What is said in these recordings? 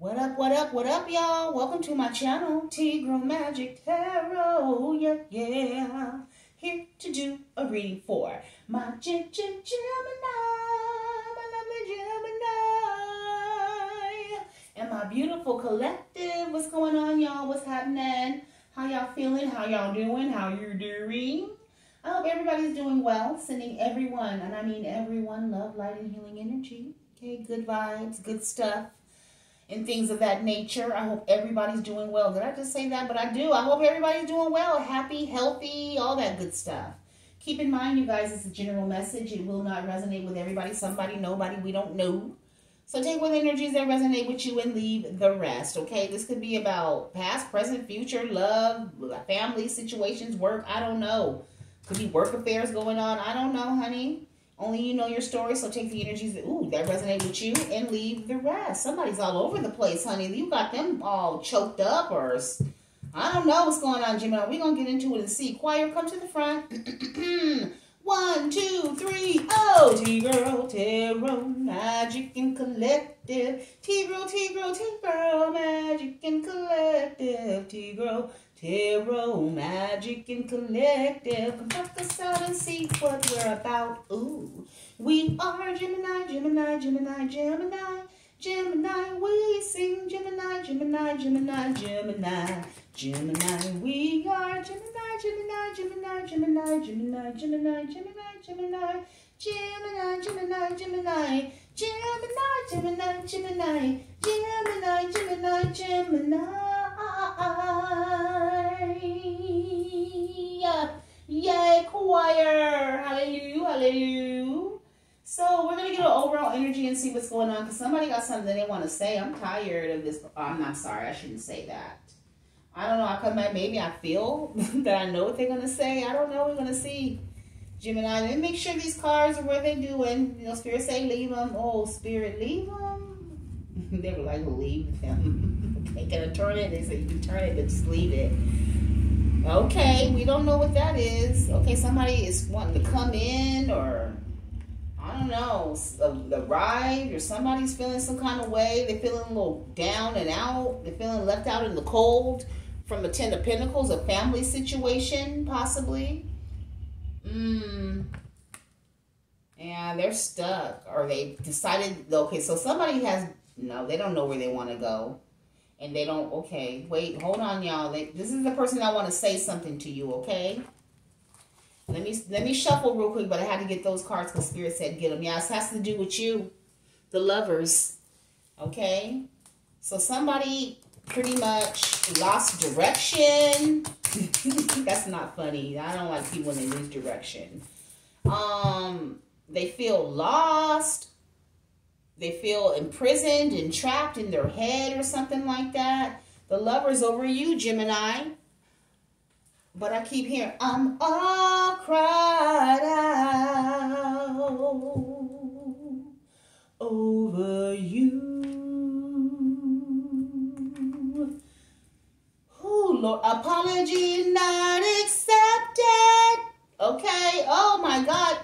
What up, what up, what up, y'all? Welcome to my channel, T-Girl Magic Tarot. Yeah, yeah. Here to do a reading for my Gem Gem Gemini, my lovely Gemini, and my beautiful collective. What's going on, y'all? What's happening? How y'all feeling? How y'all doing? How you doing? I hope everybody's doing well. Sending everyone, and I mean everyone, love, light, and healing energy. Okay, good vibes, good stuff and things of that nature. I hope everybody's doing well. Did I just say that? But I do. I hope everybody's doing well, happy, healthy, all that good stuff. Keep in mind, you guys, it's a general message. It will not resonate with everybody, somebody, nobody, we don't know. So take what energies that resonate with you and leave the rest, okay? This could be about past, present, future, love, family situations, work, I don't know. Could be work affairs going on, I don't know, honey. Only you know your story, so take the energies that, ooh, that resonate with you and leave the rest. Somebody's all over the place, honey. You got them all choked up or I don't know what's going on, Gemini. We're going to get into it and see. Choir, come to the front. One, two, three, oh, T-Girl, Tarot, Magic and Collective. T-Girl, T-Girl, T-Girl, Magic and Collective. T-Girl, Tarot, magic, and collective. Come us out and see what we're about. Ooh, we are Gemini, Gemini, Gemini, Gemini. Gemini, we sing Gemini, Gemini, Gemini, Gemini, Gemini. We are Gemini, Gemini, Gemini, Gemini, Gemini, Gemini, Gemini, Gemini, Gemini, Gemini, Gemini, Gemini, Gemini, Gemini, Gemini, Gemini, Gemini. Yay, choir. Hallelujah, hallelujah. So we're going to get an overall energy and see what's going on because somebody got something they want to say. I'm tired of this. I'm not sorry. I shouldn't say that. I don't know. I come back. Maybe I feel that I know what they're going to say. I don't know. We're going to see. Gemini, me make sure these cards are where they're doing. You know, Spirit say leave them. Oh, Spirit, leave them. they were like, leave them. Gonna turn it? They say you can turn it, but just leave it. Okay, we don't know what that is. Okay, somebody is wanting to come in or I don't know, the ride or somebody's feeling some kind of way. They're feeling a little down and out. They're feeling left out in the cold from a Ten of Pentacles, a family situation possibly. Hmm. Yeah, they're stuck or they decided, okay, so somebody has, no, they don't know where they want to go and they don't, okay, wait, hold on, y'all. This is the person I want to say something to you, okay? Let me let me shuffle real quick, but I had to get those cards because Spirit said get them. Yeah, it has to do with you, the lovers, okay? So somebody pretty much lost direction. That's not funny. I don't like people they lose direction. Um, they feel lost they feel imprisoned and trapped in their head or something like that. The lover's over you, Gemini. But I keep hearing, I'm all cried out over you. Oh, Lord, apology not accepted. Okay, oh my God.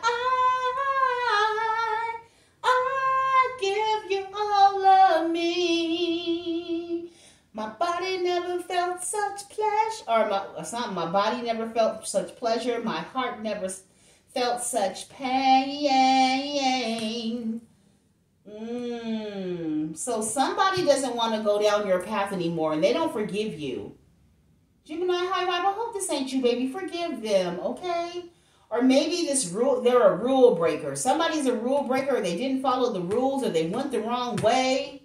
Me. My body never felt such pleasure, or my, it's not, my body never felt such pleasure. My heart never felt such pain. Mm. So somebody doesn't want to go down your path anymore, and they don't forgive you. Gemini High Vibe, I hope this ain't you, baby. Forgive them, okay? Or maybe this rule, they're a rule breaker. Somebody's a rule breaker, or they didn't follow the rules, or they went the wrong way.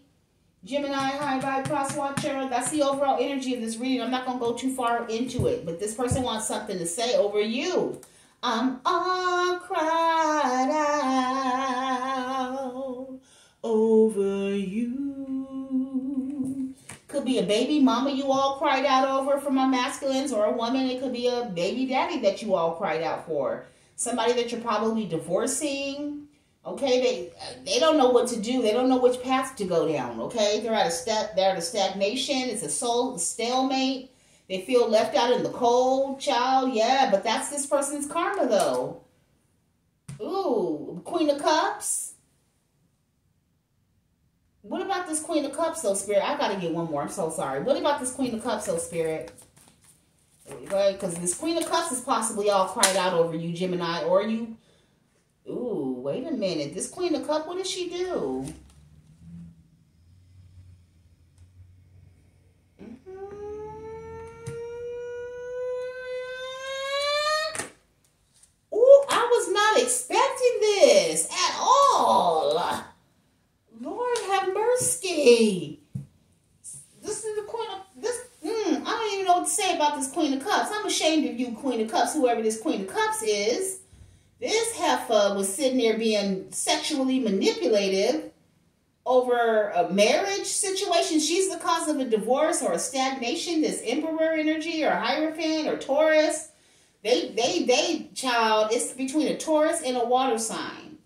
Gemini, high vibe, cross watcher. That's the overall energy of this reading. I'm not going to go too far into it, but this person wants something to say over you. I'm all cried out over you. Could be a baby mama you all cried out over for my masculines or a woman. It could be a baby daddy that you all cried out for. Somebody that you're probably divorcing Okay, they they don't know what to do. They don't know which path to go down. Okay, they're at a step. They're at a stagnation. It's a soul stalemate. They feel left out in the cold, child. Yeah, but that's this person's karma, though. Ooh, Queen of Cups. What about this Queen of Cups, though, Spirit? I gotta get one more. I'm so sorry. What about this Queen of Cups, though, Spirit? Right? Because this Queen of Cups is possibly all cried out over you, Gemini, or you. Ooh, wait a minute. This Queen of Cups, what did she do? expecting this at all. Lord have mercy. This is the queen of this. Mm, I don't even know what to say about this queen of cups. I'm ashamed of you, queen of cups, whoever this queen of cups is. This heifer was sitting there being sexually manipulative over a marriage situation. She's the cause of a divorce or a stagnation. This emperor energy or hierophant or Taurus they, they, they, child, it's between a Taurus and a water sign.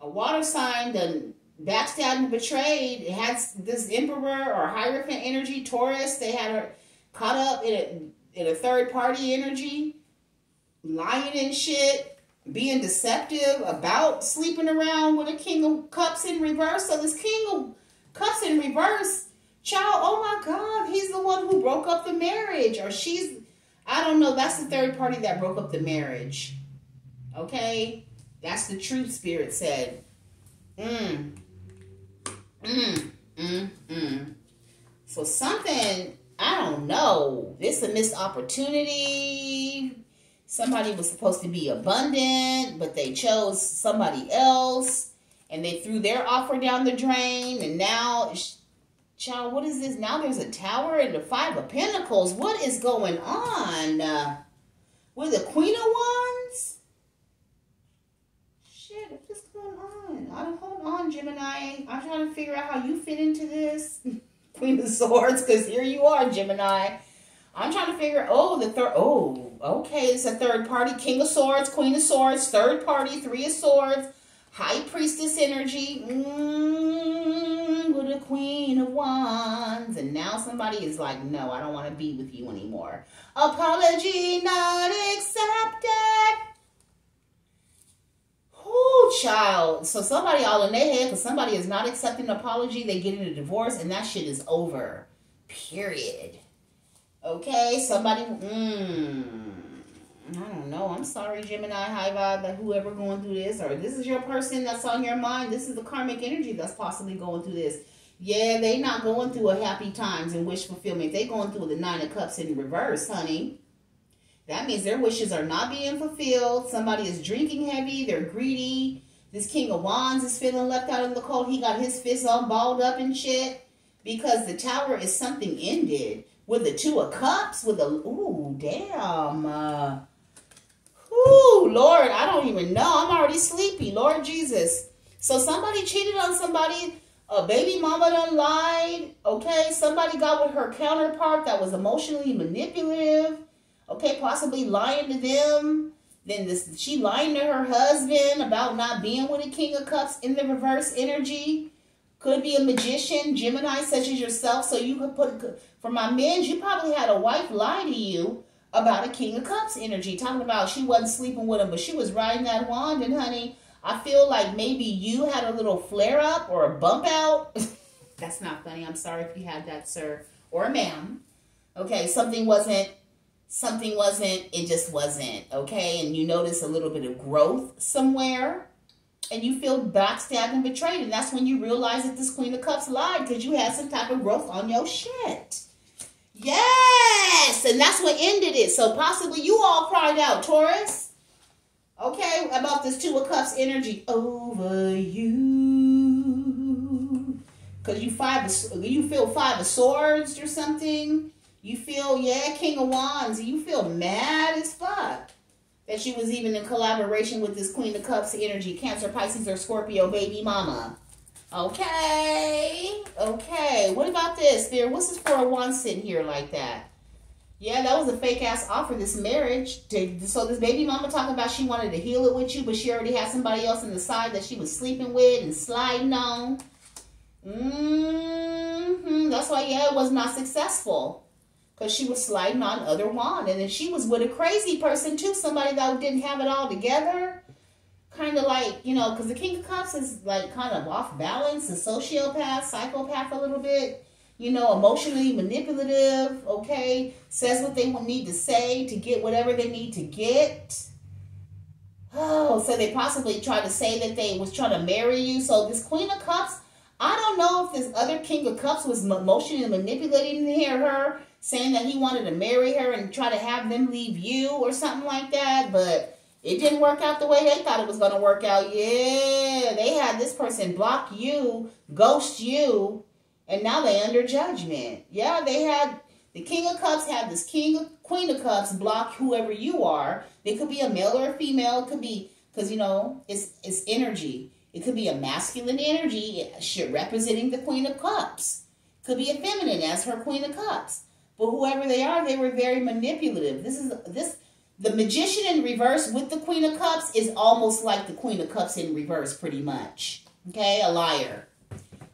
A water sign done backstabbed and betrayed. It has this emperor or hierophant energy, Taurus. They had her caught up in a, a third party energy, lying and shit, being deceptive about sleeping around with a king of cups in reverse. So this king of cups in reverse, child, oh my God, he's the one who broke up the marriage, or she's I don't know. That's the third party that broke up the marriage. Okay? That's the truth, Spirit said. Mm. Mm. Mm. Mm. So something, I don't know. This a missed opportunity. Somebody was supposed to be abundant, but they chose somebody else. And they threw their offer down the drain. And now Child, what is this? Now there's a tower and the Five of Pentacles. What is going on? Uh, with the Queen of Wands? Shit, what's going on? I hold on, Gemini. I'm trying to figure out how you fit into this. Queen of Swords, because here you are, Gemini. I'm trying to figure, oh, the third, oh, okay, it's a third party. King of Swords, Queen of Swords, third party, Three of Swords, High Priestess energy. Mm with the Queen of Wands. And now somebody is like, no, I don't want to be with you anymore. Apology not accepted. Child. So somebody all in their head, because somebody is not accepting an apology, they get in a divorce, and that shit is over. Period. Okay? Somebody, mmm. I don't know. I'm sorry, Gemini, high vibe, that whoever going through this, or this is your person that's on your mind. This is the karmic energy that's possibly going through this. Yeah, they not going through a happy times and wish fulfillment. They going through the nine of cups in reverse, honey. That means their wishes are not being fulfilled. Somebody is drinking heavy. They're greedy. This King of Wands is feeling left out in the cold. He got his fists all balled up and shit. Because the tower is something ended. With the two of cups. With a, ooh, damn. Uh, ooh, Lord, I don't even know. I'm already sleepy. Lord Jesus. So somebody cheated on somebody a baby mama done lied. Okay, somebody got with her counterpart that was emotionally manipulative. Okay, possibly lying to them. Then this, she lying to her husband about not being with a king of cups in the reverse energy. Could be a magician, Gemini such as yourself. So you could put, for my men, you probably had a wife lie to you about a king of cups energy. Talking about she wasn't sleeping with him, but she was riding that wand. And honey, I feel like maybe you had a little flare up or a bump out. That's not funny. I'm sorry if you had that, sir or ma'am. Okay, something wasn't, something wasn't, it just wasn't, okay? And you notice a little bit of growth somewhere and you feel backstabbed and betrayed. And that's when you realize that this Queen of Cups lied because you had some type of growth on your shit. Yes! And that's what ended it. So possibly you all cried out, Taurus. Okay, about this Two of Cups energy over you. Because you five, you feel Five of Swords or something. You feel, yeah, King of Wands. You feel mad as fuck that she was even in collaboration with this Queen of Cups energy. Cancer, Pisces, or Scorpio baby mama. Okay. Okay. What about this? Spirit, what's this Four of Wands sitting here like that? Yeah, that was a fake ass offer. This marriage. so this baby mama talking about she wanted to heal it with you, but she already had somebody else in the side that she was sleeping with and sliding on. Mm-hmm. That's why yeah, it was not successful because she was sliding on other wand, and then she was with a crazy person too, somebody that didn't have it all together. kind of like, you know, because the King of Cups is like kind of off balance, a sociopath, psychopath a little bit, you know, emotionally manipulative, okay, says what they need to say to get whatever they need to get. Oh, so they possibly tried to say that they was trying to marry you. So this Queen of Cups, I don't know if this other King of Cups was emotionally manipulating her, saying that he wanted to marry her and try to have them leave you or something like that, but it didn't work out the way they thought it was going to work out. Yeah, they had this person block you, ghost you, and now they under judgment. Yeah, they had the King of Cups had this King Queen of Cups block whoever you are. It could be a male or a female. It could be because you know it's it's energy. It could be a masculine energy representing the Queen of Cups. Could be a feminine as her Queen of Cups. But whoever they are, they were very manipulative. This is this the magician in reverse with the Queen of Cups is almost like the Queen of Cups in reverse, pretty much. Okay, a liar.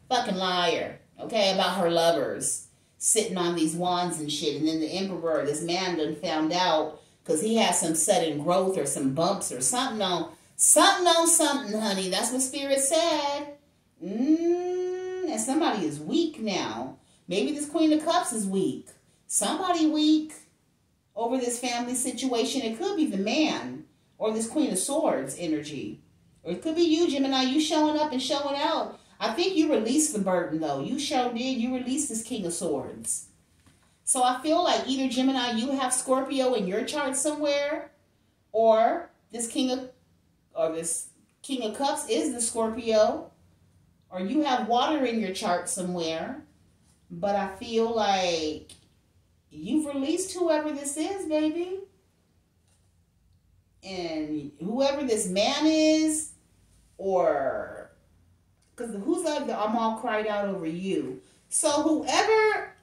Fucking liar. Okay, about her lovers sitting on these wands and shit. And then the Emperor, this man done found out because he has some sudden growth or some bumps or something on something on something, honey. That's what Spirit said. Mmm, and somebody is weak now. Maybe this Queen of Cups is weak. Somebody weak over this family situation. It could be the man or this Queen of Swords energy. Or it could be you, Gemini, you showing up and showing out. I think you released the burden, though. You sure did. You released this King of Swords. So I feel like either Gemini, you have Scorpio in your chart somewhere, or this King of, or this King of Cups is the Scorpio, or you have water in your chart somewhere. But I feel like You've released whoever this is, baby. And whoever this man is, or because who's like the I'm all cried out over you. So whoever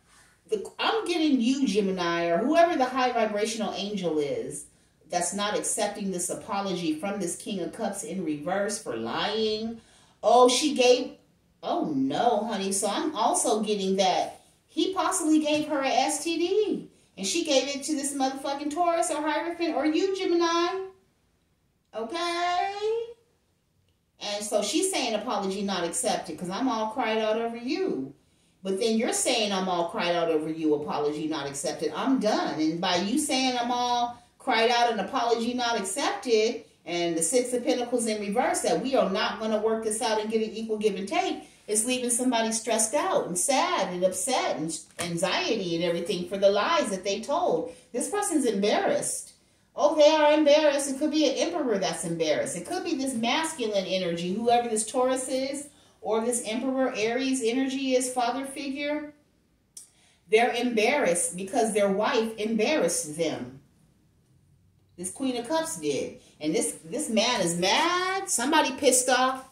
the I'm getting you, Gemini, or whoever the high vibrational angel is that's not accepting this apology from this King of Cups in reverse for lying. Oh, she gave oh no, honey. So I'm also getting that he possibly gave her a STD. And she gave it to this motherfucking Taurus or Hierophant or you, Gemini. Okay? And so she's saying apology not accepted because I'm all cried out over you. But then you're saying I'm all cried out over you, apology not accepted. I'm done. And by you saying I'm all cried out and apology not accepted, and the Six of Pentacles in reverse, that we are not going to work this out and get an equal give and take, it's leaving somebody stressed out and sad and upset and anxiety and everything for the lies that they told. This person's embarrassed. Oh, they are embarrassed. It could be an emperor that's embarrassed. It could be this masculine energy, whoever this Taurus is, or this emperor Aries energy is, father figure. They're embarrassed because their wife embarrassed them. This Queen of Cups did. And this, this man is mad. Somebody pissed off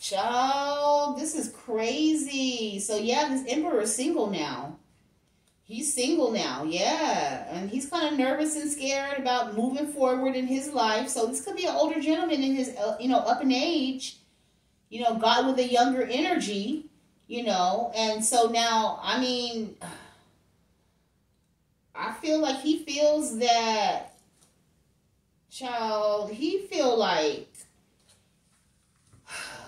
Child, this is crazy. So yeah, this emperor is single now. He's single now, yeah. And he's kind of nervous and scared about moving forward in his life. So this could be an older gentleman in his, uh, you know, up in age. You know, God with a younger energy, you know. And so now, I mean, I feel like he feels that, child, he feel like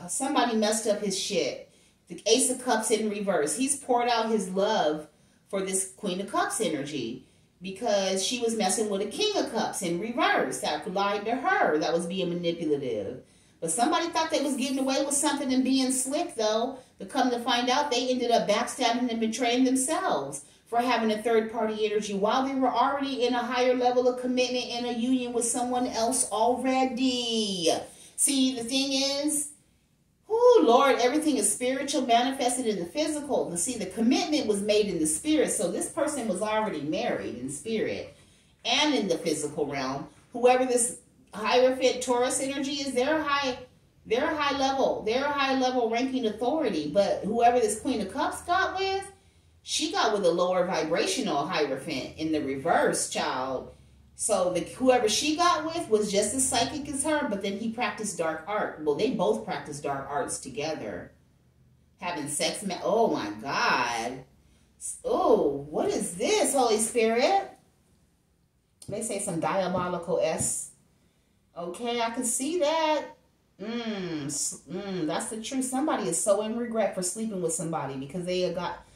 somebody messed up his shit. The Ace of Cups in reverse. He's poured out his love for this Queen of Cups energy because she was messing with a King of Cups in reverse that lied to her, that was being manipulative. But somebody thought they was getting away with something and being slick, though. But come to find out, they ended up backstabbing and betraying themselves for having a third party energy while they were already in a higher level of commitment in a union with someone else already. See, the thing is, Oh, Lord, everything is spiritual, manifested in the physical. And see, the commitment was made in the spirit. So this person was already married in spirit and in the physical realm. Whoever this Hierophant Taurus energy is, they're high, they're high level, they're a high level ranking authority. But whoever this Queen of Cups got with, she got with a lower vibrational Hierophant in the reverse, child. So the whoever she got with was just as psychic as her, but then he practiced dark art. Well, they both practiced dark arts together. Having sex, oh my God. Oh, what is this, Holy Spirit? They say some diabolical S. Okay, I can see that. Mm, mm, that's the truth. Somebody is so in regret for sleeping with somebody because they got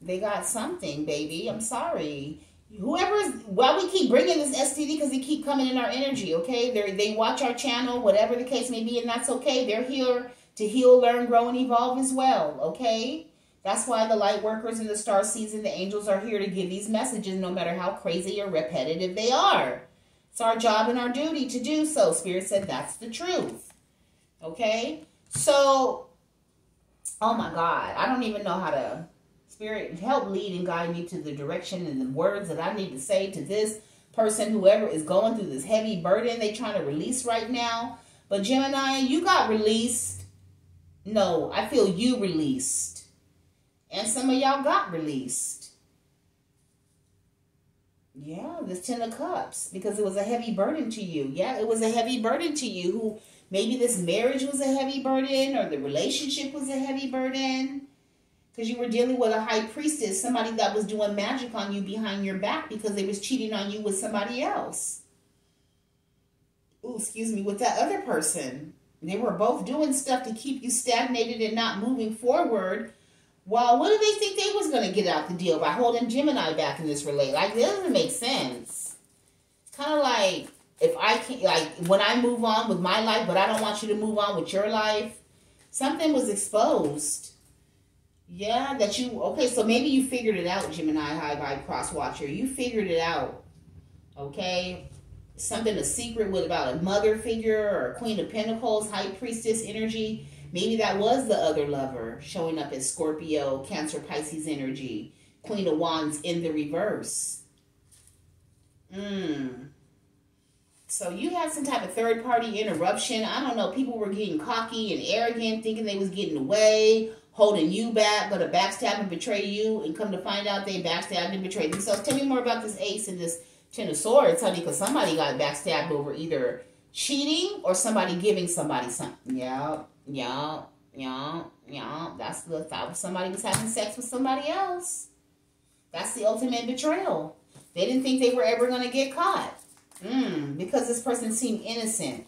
they got something, baby. I'm sorry. Whoever is, why we keep bringing this STD because they keep coming in our energy, okay? They they watch our channel, whatever the case may be, and that's okay. They're here to heal, learn, grow, and evolve as well, okay? That's why the light workers and the star seeds and the angels are here to give these messages, no matter how crazy or repetitive they are. It's our job and our duty to do so. Spirit said that's the truth. Okay? So, oh my God, I don't even know how to, Spirit, help lead and guide me to the direction and the words that I need to say to this person, whoever is going through this heavy burden they trying to release right now. But Gemini, you got released. No, I feel you released. And some of y'all got released. Yeah, this Ten of Cups. Because it was a heavy burden to you. Yeah, it was a heavy burden to you who Maybe this marriage was a heavy burden or the relationship was a heavy burden. Because you were dealing with a high priestess, somebody that was doing magic on you behind your back because they was cheating on you with somebody else. Ooh, excuse me, with that other person. They were both doing stuff to keep you stagnated and not moving forward. Well, what do they think they was going to get out the deal by holding Gemini back in this relate? Like, that doesn't make sense. Kind of like if I can't, like when I move on with my life, but I don't want you to move on with your life, something was exposed. Yeah, that you okay, so maybe you figured it out, Gemini High Vibe Cross Watcher. You figured it out. Okay? Something a secret with about a mother figure or Queen of Pentacles, High Priestess energy. Maybe that was the other lover showing up as Scorpio, Cancer, Pisces energy. Queen of Wands in the reverse. Mmm. So you had some type of third party interruption. I don't know. People were getting cocky and arrogant, thinking they was getting away, holding you back, going to backstab and betray you, and come to find out they backstabbed and betrayed themselves. Tell me more about this ace and this ten of swords, honey, because somebody got backstabbed over either cheating or somebody giving somebody something. Yeah, yeah, yeah, yeah. That's the thought of somebody was having sex with somebody else. That's the ultimate betrayal. They didn't think they were ever going to get caught. Mm, because this person seemed innocent,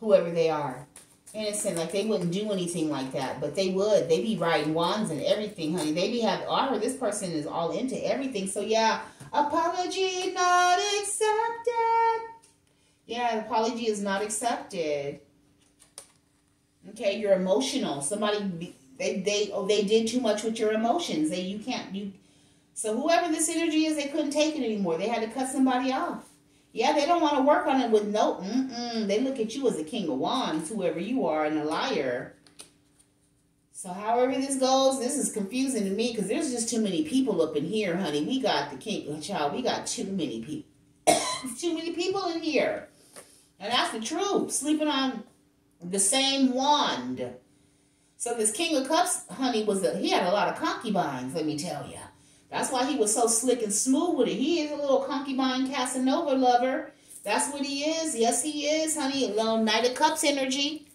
whoever they are. Innocent, like they wouldn't do anything like that, but they would. They be riding wands and everything, honey. They be have. Oh, I heard this person is all into everything. So yeah, apology not accepted. Yeah, apology is not accepted. Okay, you're emotional. Somebody they they oh they did too much with your emotions. They you can't you. So whoever this energy is, they couldn't take it anymore. They had to cut somebody off. Yeah, they don't want to work on it with no. Mm-mm. They look at you as a king of wands, whoever you are, and a liar. So however this goes, this is confusing to me because there's just too many people up in here, honey. We got the king, uh, child. We got too many people. too many people in here, and that's the truth. Sleeping on the same wand. So this king of cups, honey, was a, he had a lot of concubines. Let me tell you. That's why he was so slick and smooth with it. He is a little concubine Casanova lover. That's what he is. Yes, he is, honey. A little Knight of Cups energy.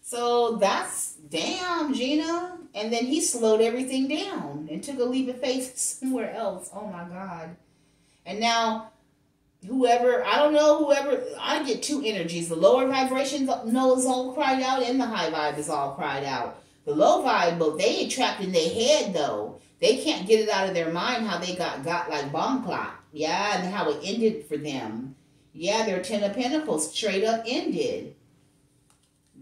So that's, damn, Gina. And then he slowed everything down and took a leap of faith somewhere else. Oh, my God. And now, whoever, I don't know, whoever, I get two energies. The lower vibration no is all cried out and the high vibe is all cried out. The low vibe, but they trapped in their head, though. They can't get it out of their mind how they got got like bomb clock. Yeah, and how it ended for them. Yeah, their Ten of Pentacles straight up ended.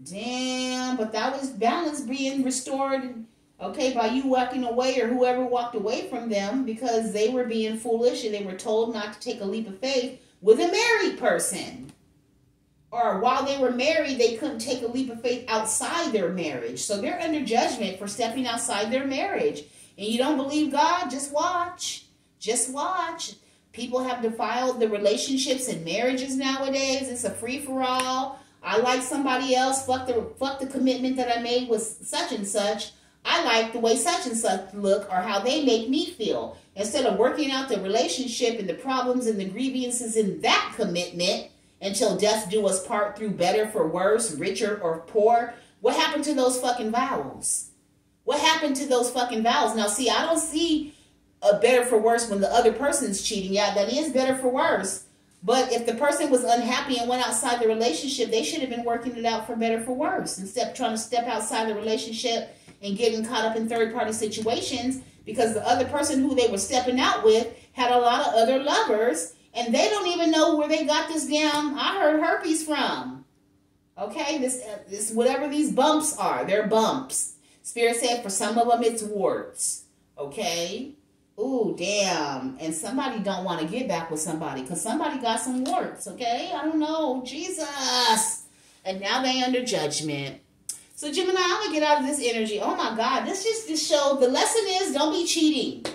Damn, but that was balance being restored, okay, by you walking away or whoever walked away from them because they were being foolish and they were told not to take a leap of faith with a married person. Or while they were married, they couldn't take a leap of faith outside their marriage. So they're under judgment for stepping outside their marriage and you don't believe God, just watch. Just watch. People have defiled the relationships and marriages nowadays. It's a free for all. I like somebody else. Fuck the fuck the commitment that I made with such and such. I like the way such and such look or how they make me feel. Instead of working out the relationship and the problems and the grievances in that commitment until death do us part through better for worse, richer or poor. What happened to those fucking vows? What happened to those fucking vows? Now, see, I don't see a better for worse when the other person's cheating. Yeah, that is better for worse. But if the person was unhappy and went outside the relationship, they should have been working it out for better for worse instead of trying to step outside the relationship and getting caught up in third party situations because the other person who they were stepping out with had a lot of other lovers and they don't even know where they got this damn I heard herpes from. Okay, this uh, this whatever these bumps are, they're bumps. Spirit said for some of them it's warts. Okay, Ooh, damn. And somebody don't want to get back with somebody because somebody got some warts, okay? I don't know. Jesus. And now they under judgment. So Gemini, I'm going to get out of this energy. Oh my God. This just to show the lesson is don't be cheating.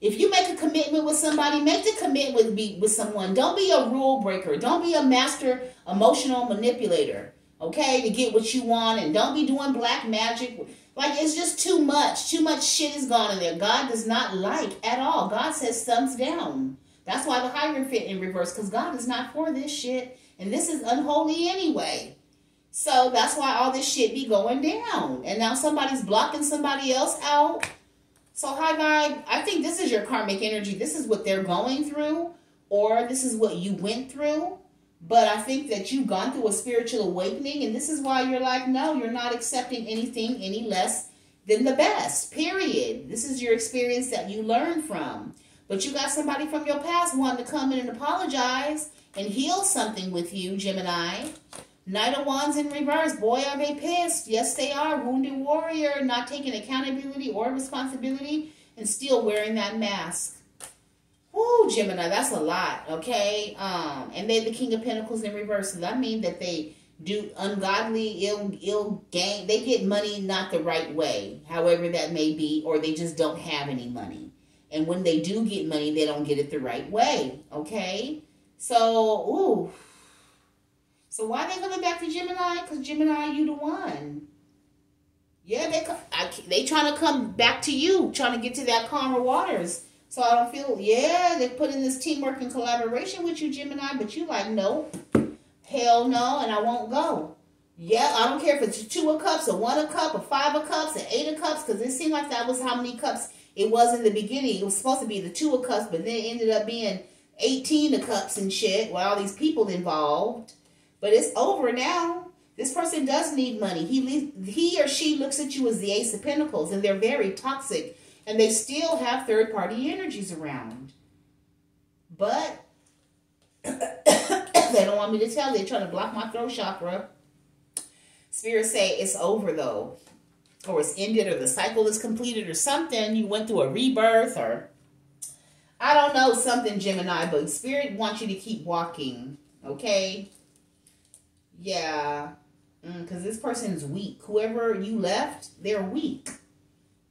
If you make a commitment with somebody, make the commitment with, be, with someone. Don't be a rule breaker. Don't be a master emotional manipulator, okay, to get what you want. And don't be doing black magic like it's just too much. Too much shit is gone in there. God does not like at all. God says thumbs down. That's why the Hierophant in reverse, because God is not for this shit. And this is unholy anyway. So that's why all this shit be going down. And now somebody's blocking somebody else out. So hi guy, I think this is your karmic energy. This is what they're going through. Or this is what you went through. But I think that you've gone through a spiritual awakening, and this is why you're like, no, you're not accepting anything any less than the best, period. This is your experience that you learned from. But you got somebody from your past wanting to come in and apologize and heal something with you, Gemini. Knight of Wands in reverse. Boy, are they pissed. Yes, they are. Wounded warrior, not taking accountability or responsibility and still wearing that mask. Woo, Gemini, that's a lot, okay? Um, and they the King of Pentacles in reverse. Does that mean that they do ungodly, ill, ill gain? They get money not the right way, however that may be, or they just don't have any money. And when they do get money, they don't get it the right way, okay? So, ooh. So why are they coming back to Gemini? Because Gemini, you the one. Yeah, they I, they trying to come back to you, trying to get to that calmer waters. So I don't feel, yeah, they put in this teamwork and collaboration with you, Gemini, but you like, nope, hell no, and I won't go. Yeah, I don't care if it's two of cups, or one of cup, or five of cups, or eight of cups, because it seemed like that was how many cups it was in the beginning. It was supposed to be the two of cups, but then it ended up being 18 of cups and shit with all these people involved. But it's over now. This person does need money. He he or she looks at you as the Ace of Pentacles, and they're very toxic and they still have third party energies around. But they don't want me to tell. They're trying to block my throat chakra. Spirit say it's over though, or it's ended, or the cycle is completed, or something. You went through a rebirth, or I don't know something, Gemini. But Spirit wants you to keep walking. Okay. Yeah. Because mm, this person is weak. Whoever you left, they're weak.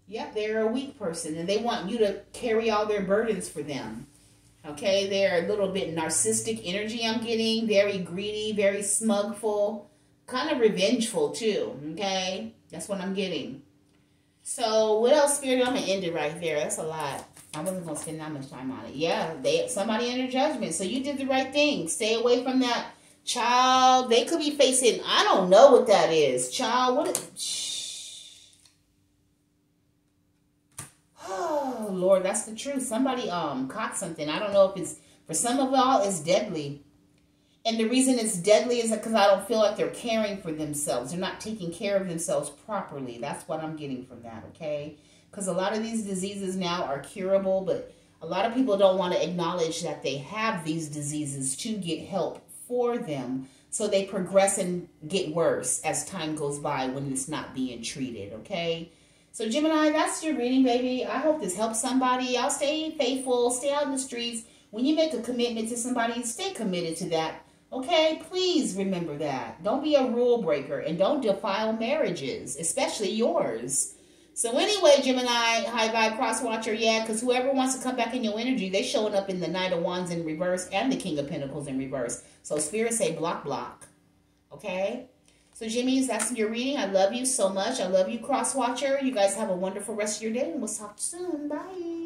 Yep, they're a weak person and they want you to carry all their burdens for them. Okay, they're a little bit narcissistic energy I'm getting, very greedy, very smugful, kind of revengeful too. Okay, that's what I'm getting. So what else, Spirit? I'm gonna end it right there. That's a lot. I wasn't gonna spend that much time on it. Yeah, they somebody under judgment. So you did the right thing. Stay away from that child. They could be facing. I don't know what that is. Child, what? Is, Oh Lord, that's the truth. Somebody um caught something. I don't know if it's for some of y'all it's deadly. And the reason it's deadly is because I don't feel like they're caring for themselves. They're not taking care of themselves properly. That's what I'm getting from that, okay? Because a lot of these diseases now are curable, but a lot of people don't want to acknowledge that they have these diseases to get help for them. So they progress and get worse as time goes by when it's not being treated, okay? So Gemini, that's your reading, baby. I hope this helps somebody. Y'all stay faithful. Stay out in the streets. When you make a commitment to somebody, stay committed to that. Okay? Please remember that. Don't be a rule breaker and don't defile marriages, especially yours. So anyway, Gemini, high vibe cross watcher, yeah, because whoever wants to come back in your energy, they showing up in the Knight of Wands in reverse and the King of Pentacles in reverse. So Spirit say block, block. Okay? So Jimmy's, that's your reading. I love you so much. I love you, Cross Watcher. You guys have a wonderful rest of your day, and we'll talk soon. Bye.